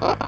Uh-uh.